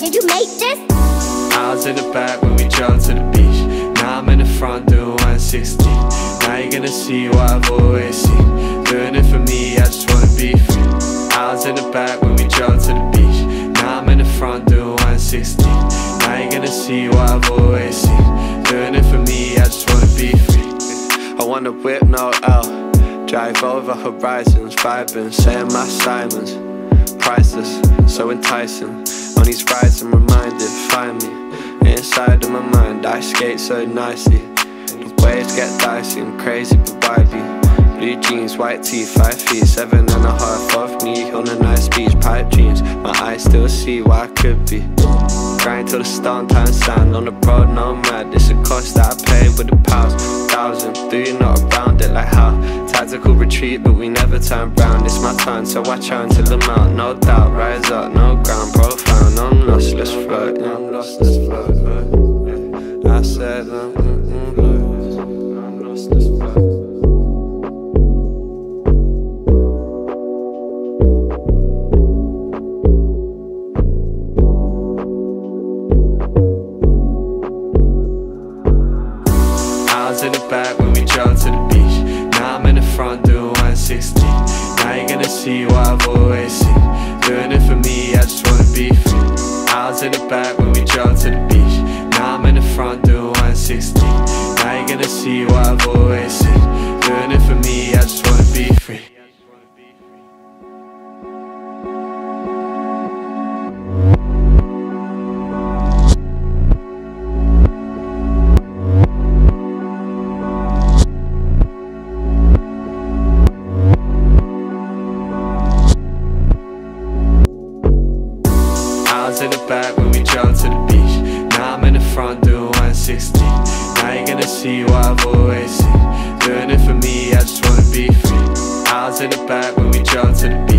did you make this? I was in the back when we drove to the beach. Now I'm in the front doing 160 Now you're gonna see what I've always seen. Doing it for me, I just wanna be free. I was in the back when we drove to the beach. Now I'm in the front doing 160 Now you're gonna see what I've always seen. Doing it for me, I just wanna be free. I wanna whip no L. Drive over horizons, vibing, saying my Simons Priceless, so enticing. On these rides I'm reminded, find me. Inside of my mind, I skate so nicely. The waves get dicey, I'm crazy but vibey Blue jeans, white tee, five feet, seven and a half of me On a nice beach, pipe dreams. My eyes still see what I could be. Grind till the stone turns sand On the road, no mad. It's a cost that I pay with the pounds. Thousand, do you not around it like how? Tactical retreat, but we never turn round. It's my turn, so I try until I'm out No doubt, rise up, no ground I'm lost, let's yeah, I'm lost, let's yeah. I said, I'm, mm, mm, I'm lost, let's float I was in the back when we drove to the beach. Now I'm in the front doing 160 Now you're gonna see what I've always seen. Doing it for me, I just wanna be free In the back when we drove to the beach. Now I'm in the front doing 160 Now you're gonna see what I've always seen back when we drove to the beach. Now I'm in the front doing 160 Now you're gonna see what I've always seen. Doing it for me, I just wanna be free. I was in the back when we drove to the beach